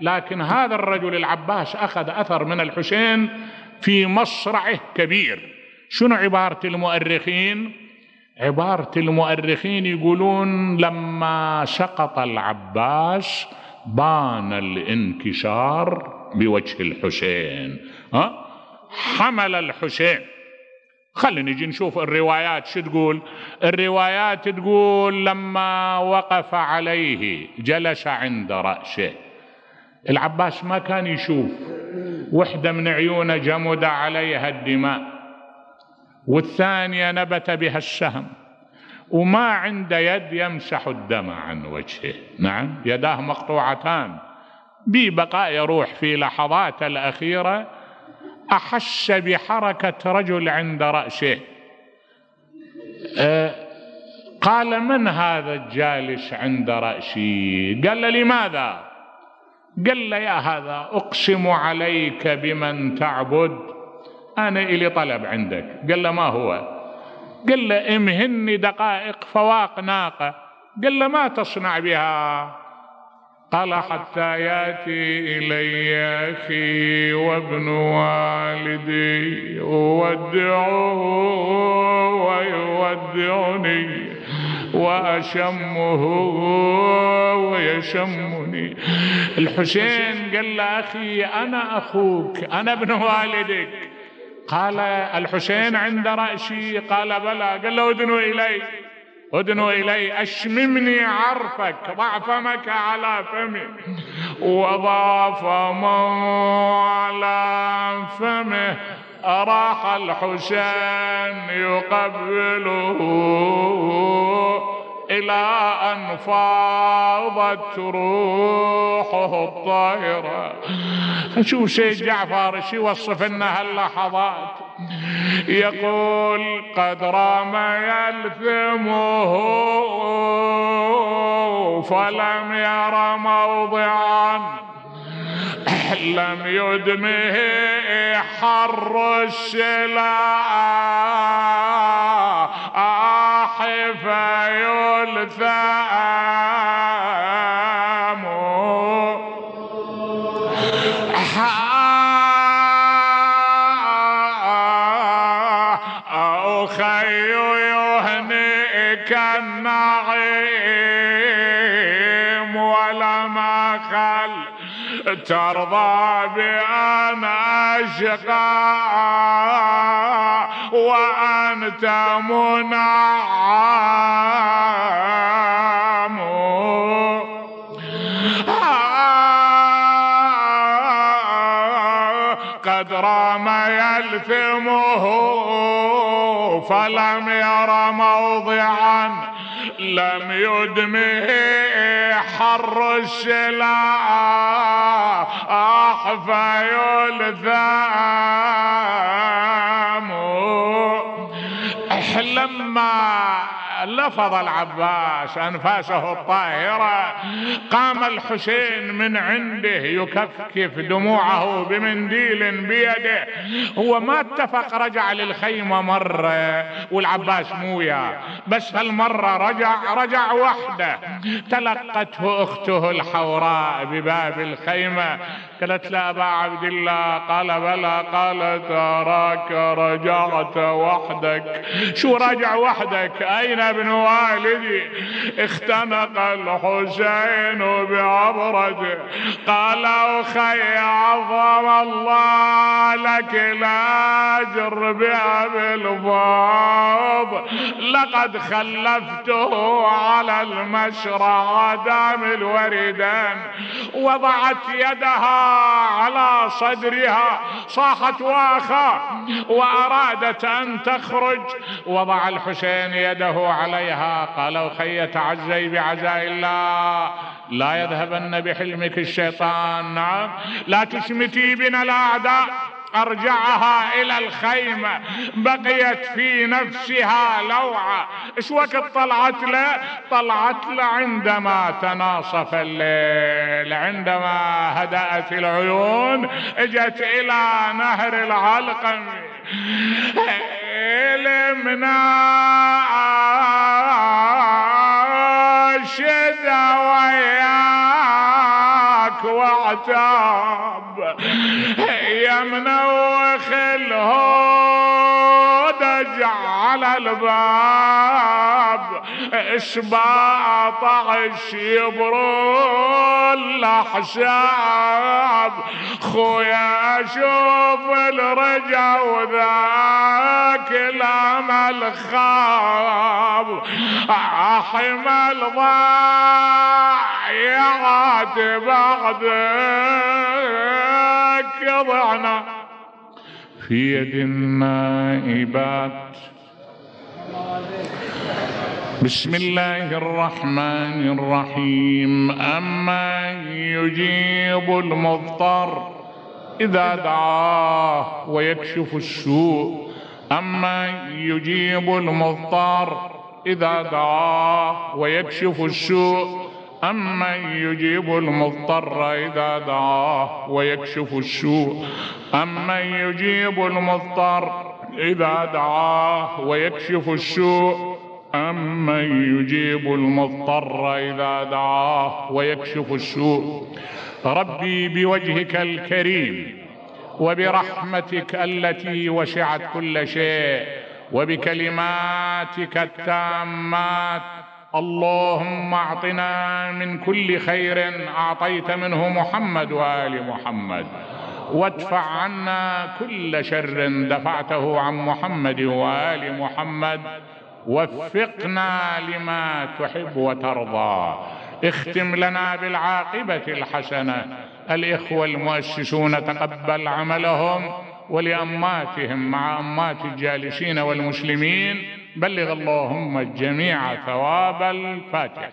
لكن هذا الرجل العباس أخذ أثر من الحسين في مصرعه كبير. شنو عبارة المؤرخين؟ عبارة المؤرخين يقولون لما سقط العباس بان الانكسار بوجه الحسين. ها؟ حمل الحسين. خلينا نجي نشوف الروايات شو تقول؟ الروايات تقول لما وقف عليه جلس عند رأسه. العباس ما كان يشوف. وحدة من عيونه جمد عليها الدماء. والثانية نبت بها السهم. وما عنده يد يمسح الدم عن وجهه. نعم يداه مقطوعتان. ببقاء روح في لحظات الأخيرة. أحس بحركة رجل عند رأسه. أه قال من هذا الجالس عند رأسي؟ قال لماذا؟ قال له يا هذا أقسم عليك بمن تعبد. أنا إلي طلب عندك. قال له ما هو؟ قال له امهني دقائق فواق ناقة. قال له ما تصنع بها؟ قال حتى يأتي إلي أخي وابن والدي اودعه ويودعني وأشمه ويشمني. الحسين قال له أخي أنا أخوك أنا ابن والدك. قال الحسين عند رأسي. قال بلى. قال له ادنوا إلي. ادنوا إلي. أشممني عرفك ضع فمك على فمي. وضع فمه على فمه. راح الحسين يقبله إلى أن فاضت روحه الطاهرة. شوف سيد جعفر شو يوصف لنا هاللحظات؟ يقول قد رام يلثمه فلم ير موضعا لم يدمه حر السلاح فيلثام. أخي يهنئك النعيم. ترضى بأن أشقى وأنت منعم. قد رام يلثمه فلم ير موضعا لم يدمه حر السلاح فيلثام لما لفظ العباس أنفاسه الطاهرة. قام الحسين من عنده يكفكف دموعه بمنديل بيده. هو ما اتفق رجع للخيمه مره والعباس مويا بس هالمرة رجع رجع وحده. تلقته أخته الحوراء بباب الخيمة. قالت له أبا عبد الله. قال بلى قال تراك رجعت وحدك. شو رجع وحدك؟ أين ابن والدي اختنق الحسين بعبرته قال أخي عظم الله لك الاجر بابي الفاض لقد خلفته على المشرع دام الوردان. وضعت يدها على صدرها صاحت واخا وأرادت أن تخرج. وضع الحسين يده عليها. قال أخي تعزي بعزاء الله لا يذهبن بحلمك الشيطان. نعم. لا تشمتي بنا الاعداء أرجعها إلى الخيمة. بقيت في نفسها لوعة. إيش وقت طلعت له؟ طلعت له عندما تناصف الليل. عندما هدأت العيون إجت إلى نهر العلقم. لمنا شد و وياك واعتاب يا منوخ الهود اجعل الباب. اشباط يبرو الأحشاب. خويا شوف الرجا وذاك الامل خاب حمل ضايعات بعدك ضعنا في يد النائبات. بسم الله الرحمن الرحيم. أما يجيب المضطر إذا دعاه ويكشف السوء. أما يجيب المضطر إذا دعاه ويكشف السوء. أما يجيب المضطر إذا دعاه ويكشف السوء. أما يجيب المضطر إذا دعاه ويكشف السوء. أمن يجيب المضطر إذا دعاه ويكشف السوء. ربي بوجهك الكريم وبرحمتك التي وسعت كل شيء وبكلماتك التامات اللهم اعطنا من كل خير اعطيت منه محمد وآل محمد. وادفع عنا كل شر دفعته عن محمد وآل محمد. وفقنا لما تحب وترضى. اختم لنا بالعاقبة الحسنة. الإخوة المؤسسون تقبل عملهم. ولأماتهم مع أمات الجالسين والمسلمين. بلغ اللهم الجميع ثواب الفاتحة.